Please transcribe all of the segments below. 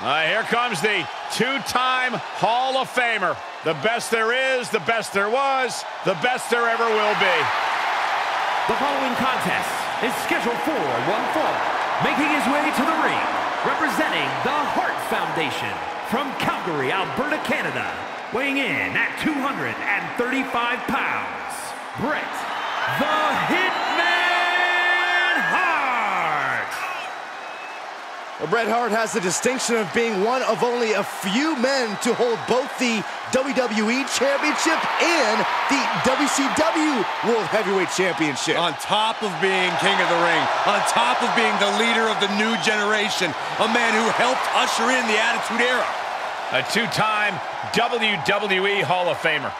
Uh, here comes the two-time Hall of Famer. The best there is, the best there was, the best there ever will be. The following contest is scheduled for one fall. Making his way to the ring, representing the Hart Foundation from Calgary, Alberta, Canada. Weighing in at 235 pounds, Bret the Hitman Bret Hart has the distinction of being one of only a few men to hold both the WWE Championship and the WCW World Heavyweight Championship. On top of being king of the ring, on top of being the leader of the new generation, a man who helped usher in the Attitude Era. A two-time WWE Hall of Famer.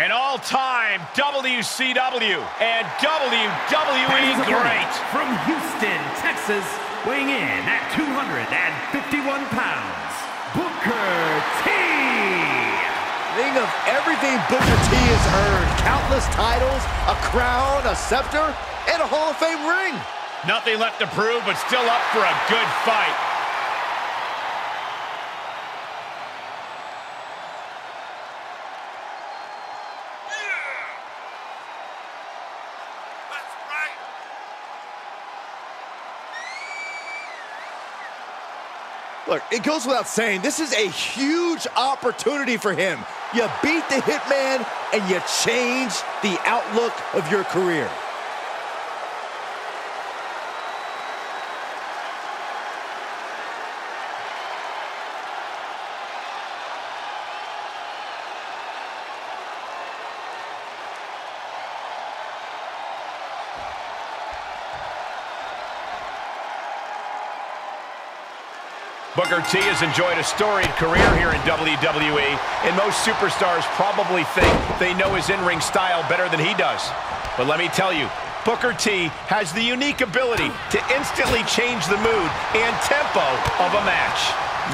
An all-time WCW and WWE great. From Houston, Texas, weighing in at 251 pounds, Booker T. Think of everything Booker T has earned. Countless titles, a crown, a scepter, and a Hall of Fame ring. Nothing left to prove, but still up for a good fight. Look, it goes without saying, this is a huge opportunity for him. You beat the Hitman, and you change the outlook of your career. Booker T has enjoyed a storied career here in WWE, and most superstars probably think they know his in-ring style better than he does. But let me tell you, Booker T has the unique ability to instantly change the mood and tempo of a match.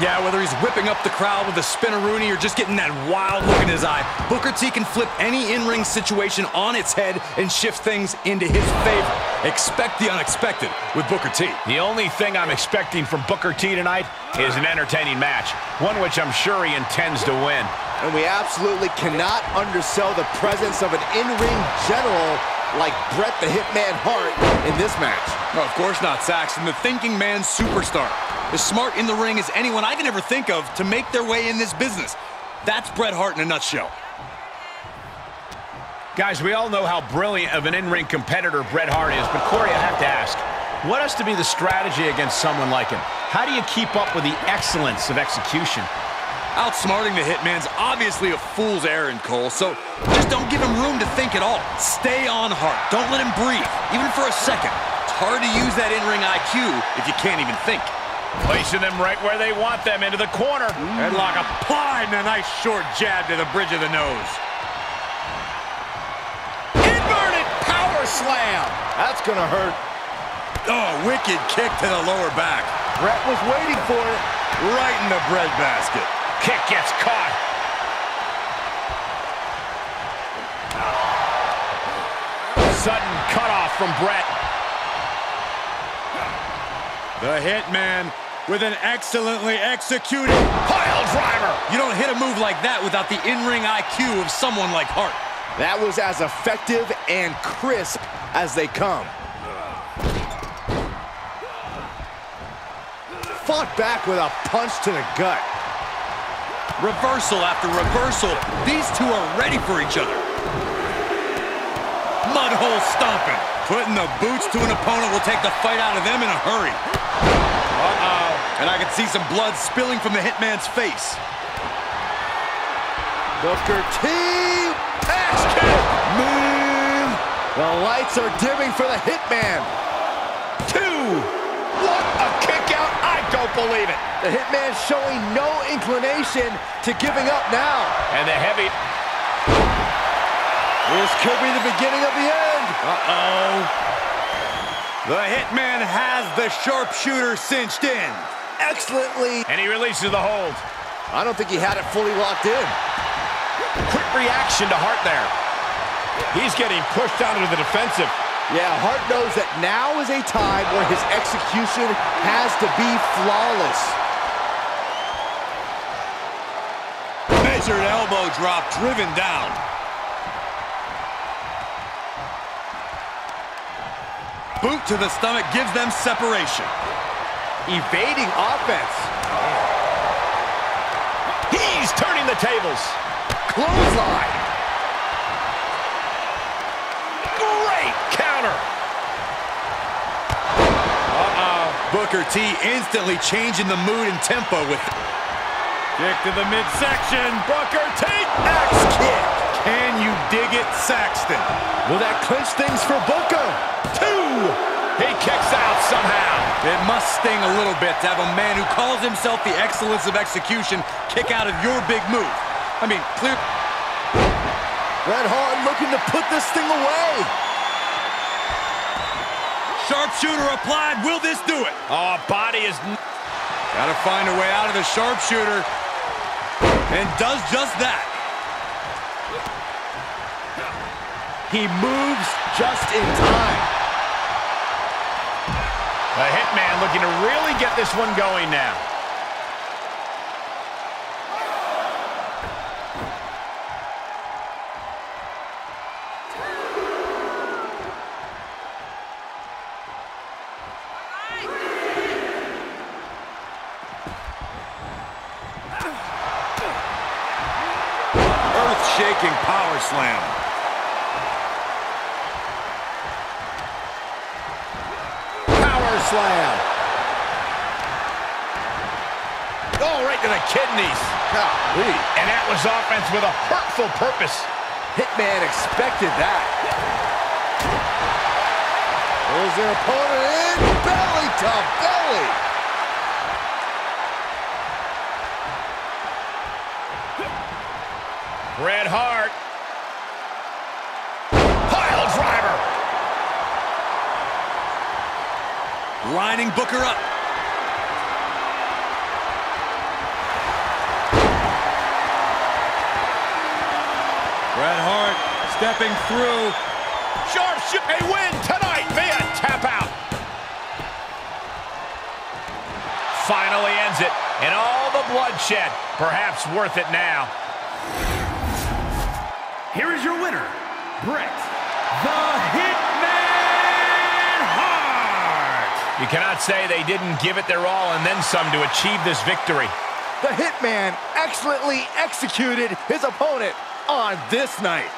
Yeah, whether he's whipping up the crowd with a spinneroonie or just getting that wild look in his eye, Booker T can flip any in-ring situation on its head and shift things into his favor. Expect the unexpected with Booker T. The only thing I'm expecting from Booker T tonight is an entertaining match, one which I'm sure he intends to win. And we absolutely cannot undersell the presence of an in-ring general like Bret the Hitman Hart in this match. No, of course not, Saxton. The thinking man superstar. As smart in the ring as anyone I can ever think of to make their way in this business. That's Bret Hart in a nutshell. Guys, we all know how brilliant of an in-ring competitor Bret Hart is, but Corey, I have to ask, what has to be the strategy against someone like him? How do you keep up with the excellence of execution? Outsmarting the Hitman's obviously a fool's errand, Cole, so just don't give him room to think at all. Stay on Hart. Don't let him breathe, even for a second. It's hard to use that in-ring IQ if you can't even think. Placing them right where they want them, into the corner. Headlock applied and a nice short jab to the bridge of the nose. Inverted power slam. That's gonna hurt. Oh, wicked kick to the lower back. Bret was waiting for it. Right in the breadbasket. Kick gets caught. Sudden cutoff from Bret. The Hitman with an excellently executed Pile driver. You don't hit a move like that without the in-ring IQ of someone like Hart. That was as effective and crisp as they come. Fought back with a punch to the gut. Reversal after reversal. These two are ready for each other. Mudhole stomping. Putting the boots to an opponent will take the fight out of them in a hurry. Uh-oh. And I can see some blood spilling from the Hitman's face. Booker T. Axe kick. Man. The lights are dimming for the Hitman. Two. What a kick don't believe it. The Hitman showing no inclination to giving up now. And the heavy. This could be the beginning of the end. Uh-oh. The Hitman has the sharpshooter cinched in. Excellently. And he releases the hold. I don't think he had it fully locked in. Quick reaction to Hart there. He's getting pushed down into the defensive. Yeah, Hart knows that now is a time where his execution has to be flawless. Measured elbow drop driven down. Boot to the stomach gives them separation. Evading offense. He's turning the tables. Clothesline. Great counter. Uh-oh. Booker T instantly changing the mood and tempo with... Kick to the midsection. Booker T. Axe kick. Can you dig it, Saxton? Will that clinch things for Booker? Two. He kicks out somehow. It must sting a little bit to have a man who calls himself the excellence of execution kick out of your big move. I mean, clear... Bret Hart looking to put this thing away. Sharpshooter applied. Will this do it? Oh, body is... Gotta find a way out of the sharpshooter. And does just that. He moves just in time. The Hitman looking to really get this one going now. Slam. Power slam. Oh, right to the kidneys. Golly. And that was offense with a hurtful purpose. Hitman expected that. Pulls their opponent in. Belly to belly. Bret Hart. Lining Booker up. Bret Hart stepping through. Sharp Sharpshoot a win tonight via tap out. Finally ends it. And all the bloodshed. Perhaps worth it now. Here is your winner, Bret the Hitman You cannot say they didn't give it their all and then some to achieve this victory. The Hitman excellently executed his opponent on this night.